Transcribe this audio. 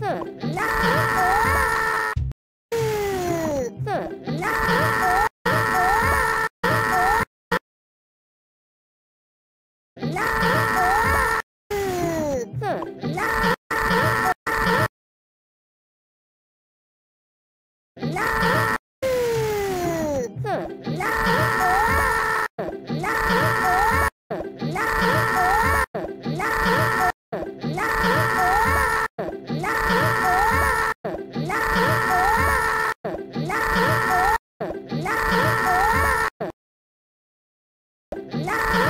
No! No!